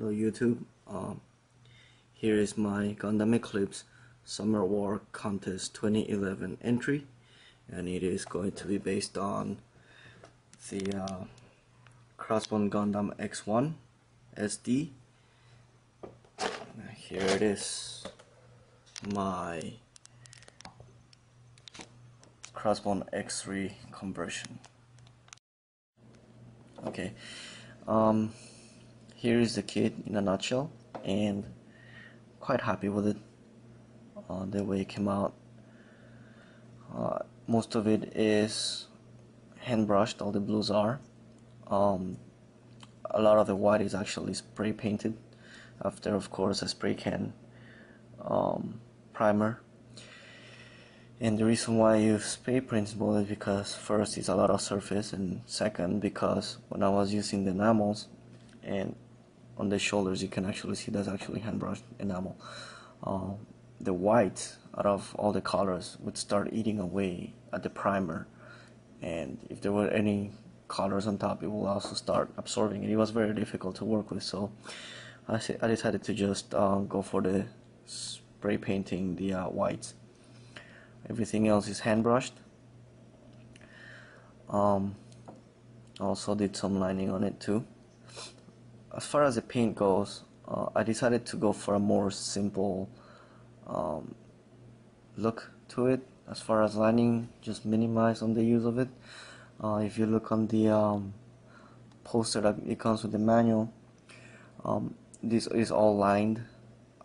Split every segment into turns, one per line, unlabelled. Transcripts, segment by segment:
Hello YouTube. Um, here is my Gundam Eclipse Summer War Contest 2011 entry and it is going to be based on the uh, Crossbone Gundam X1 SD. Here it is, my Crossbone X3 conversion. Okay. Um, here is the kit in a nutshell and quite happy with it. Uh, the way it came out. Uh, most of it is hand brushed all the blues are. Um, a lot of the white is actually spray painted. After of course a spray can um, primer. And the reason why I use spray principle is because first it's a lot of surface and second because when I was using the enamels and on the shoulders you can actually see that's actually hand brushed enamel. Uh, the white out of all the colors would start eating away at the primer. And if there were any colors on top it will also start absorbing. It. It was very difficult to work with so I, I decided to just uh, go for the spray painting the uh, whites. Everything else is hand brushed. Um, also did some lining on it too as far as the paint goes, uh, I decided to go for a more simple um, look to it. As far as lining, just minimize on the use of it. Uh, if you look on the um, poster that it comes with the manual, um, this is all lined.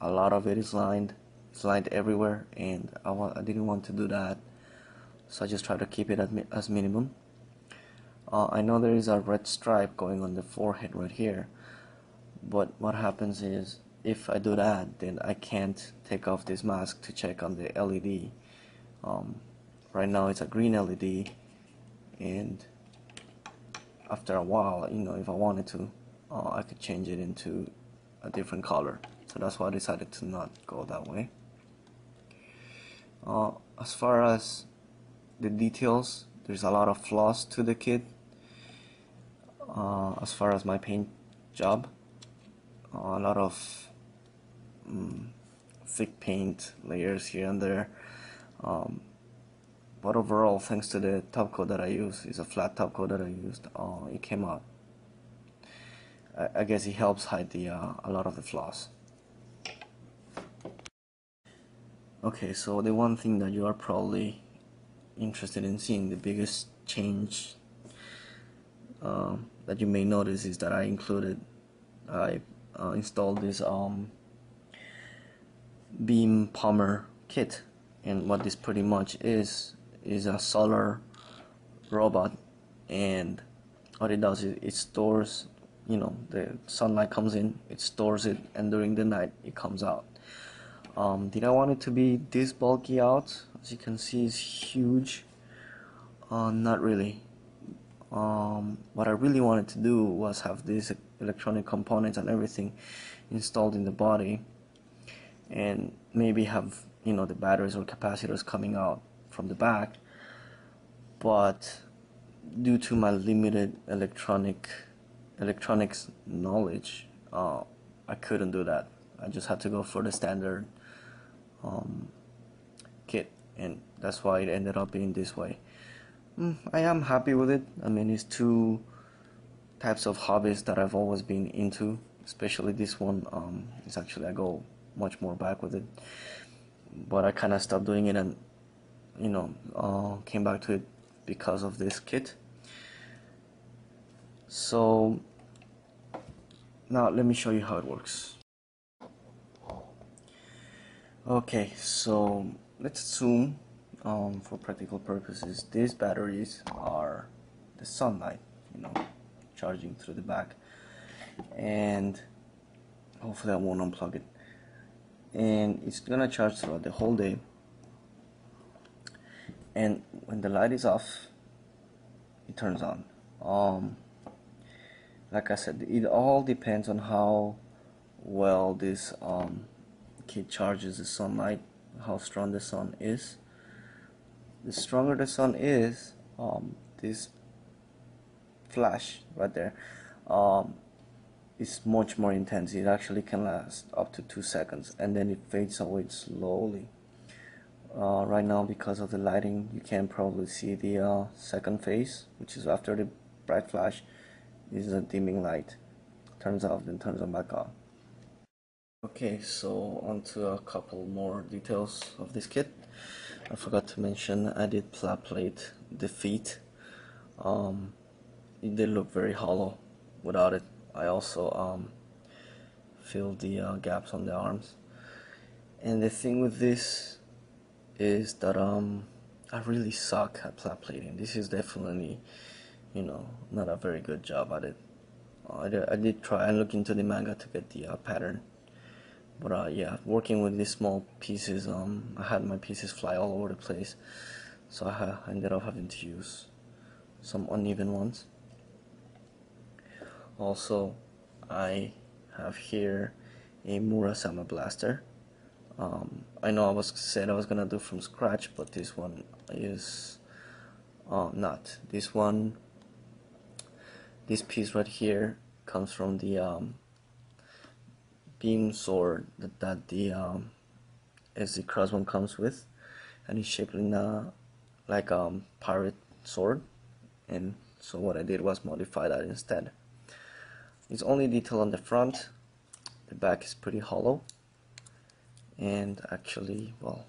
A lot of it is lined. It's lined everywhere, and I, I didn't want to do that, so I just try to keep it mi as minimum. Uh, I know there is a red stripe going on the forehead right here but what happens is if I do that then I can't take off this mask to check on the LED um, right now it's a green LED and after a while you know if I wanted to uh, I could change it into a different color. So that's why I decided to not go that way. Uh, as far as the details there's a lot of flaws to the kit. Uh, as far as my paint job a lot of um, thick paint layers here and there. Um, but overall thanks to the top coat that I use is a flat top coat that I used uh, it came out. I, I guess it helps hide the uh, a lot of the flaws. Okay so the one thing that you are probably interested in seeing the biggest change uh, that you may notice is that I included I uh, installed this um, beam pummer kit. And what this pretty much is is a solar robot. And what it does is it stores you know the sunlight comes in it stores it and during the night it comes out. Um, did I want it to be this bulky out? As you can see it's huge. Uh, not really. Um, what I really wanted to do was have these electronic components and everything installed in the body. And maybe have you know the batteries or capacitors coming out from the back. But due to my limited electronic electronics knowledge uh, I couldn't do that. I just had to go for the standard um, kit. And that's why it ended up being this way. Mm, I am happy with it. I mean, it's two types of hobbies that I've always been into, especially this one. Um, it's actually I go much more back with it, but I kind of stopped doing it and you know uh, came back to it because of this kit. So now let me show you how it works. Okay, so let's assume um, for practical purposes, these batteries are the sunlight, you know, charging through the back, and hopefully I won't unplug it. And it's gonna charge throughout the whole day. And when the light is off, it turns on. Um, like I said, it all depends on how well this um, kit charges the sunlight, how strong the sun is the stronger the sun is um, this flash right there um, is much more intense. It actually can last up to two seconds and then it fades away slowly. Uh, right now, because of the lighting, you can probably see the uh, second phase, which is after the bright flash, is a dimming light. Turns off, then turns on back on. Okay, so on to a couple more details of this kit. I forgot to mention I did flat plate the feet. Um, it did look very hollow without it. I also um, filled the uh, gaps on the arms. And the thing with this is that um, I really suck at flat plating. This is definitely, you know, not a very good job at it. I, did, I did try and look into the manga to get the uh, pattern. But uh, yeah, working with these small pieces, um, I had my pieces fly all over the place. So I ended up having to use some uneven ones also I have here a Murasama blaster. Um, I know I was said I was gonna do from scratch but this one is uh, not. This one this piece right here comes from the um, beam sword that, that the um, SD Crossbone comes with. And it's shaped in a like a um, pirate sword. And so what I did was modify that instead it's only detail on the front. The back is pretty hollow. And actually well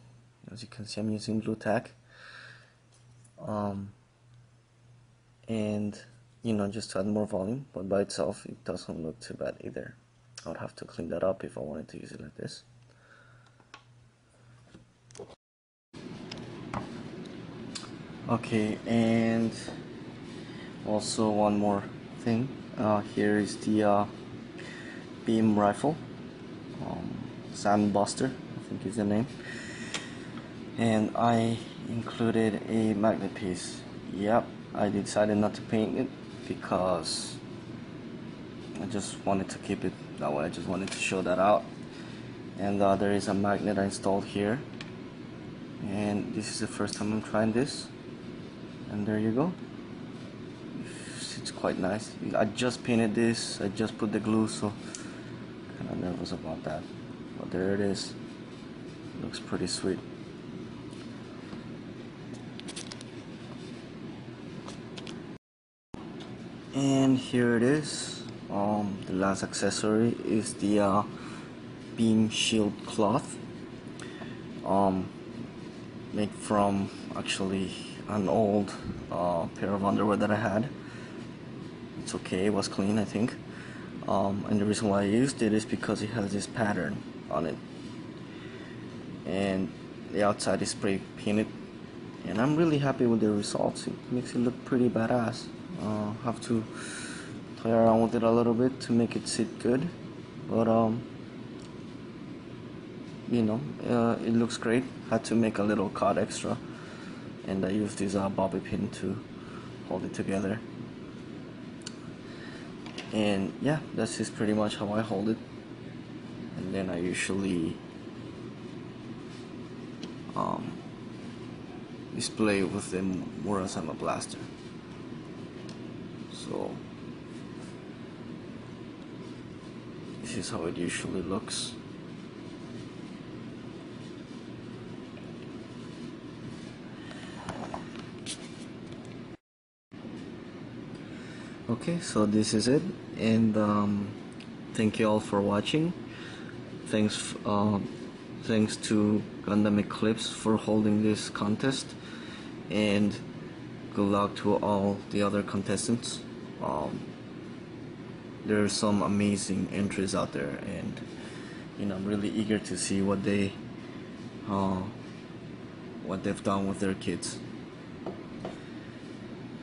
as you can see I'm using Blu Tack. Um, and you know just to add more volume but by itself it doesn't look too bad either. I would have to clean that up if I wanted to use it like this. Okay and also one more thing uh, here is the uh, beam rifle. Um, Zanbuster I think is the name. And I included a magnet piece. Yep I decided not to paint it because I just wanted to keep it that way. I just wanted to show that out. And uh, there is a magnet I installed here. And this is the first time I'm trying this. And there you go it's quite nice. I just painted this I just put the glue so kind of nervous about that. But there it is. Looks pretty sweet. And here it is. Um, the last accessory is the uh, beam shield cloth. Um, made from actually an old uh, pair of underwear that I had it's okay it was clean I think. Um, and the reason why I used it is because it has this pattern on it. And the outside is spray painted. And I'm really happy with the results. It makes it look pretty badass. Uh, have to play around with it a little bit to make it sit good. But um you know uh, it looks great. Had to make a little card extra. And I used this uh, bobby pin to hold it together and yeah that's just pretty much how I hold it. And then I usually um, display with the Murasama blaster. So this is how it usually looks okay so this is it and um, thank you all for watching. Thanks uh, thanks to Gundam Eclipse for holding this contest and good luck to all the other contestants. Um, there are some amazing entries out there and you know I'm really eager to see what they uh, what they've done with their kids.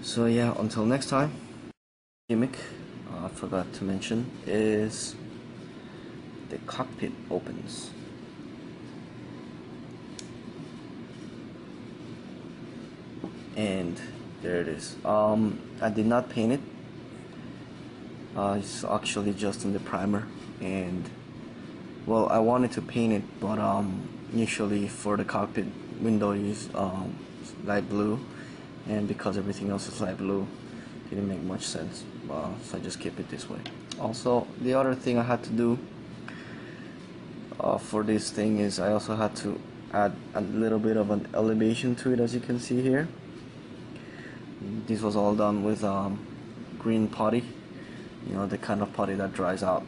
So yeah until next time gimmick uh, I forgot to mention is the cockpit opens. And there it is. Um, I did not paint it. Uh, it's actually just in the primer. And well I wanted to paint it but um, usually for the cockpit window use um, light blue. And because everything else is light blue didn't make much sense uh, so I just keep it this way. Also the other thing I had to do uh, for this thing is I also had to add a little bit of an elevation to it as you can see here. This was all done with um, green putty you know the kind of putty that dries out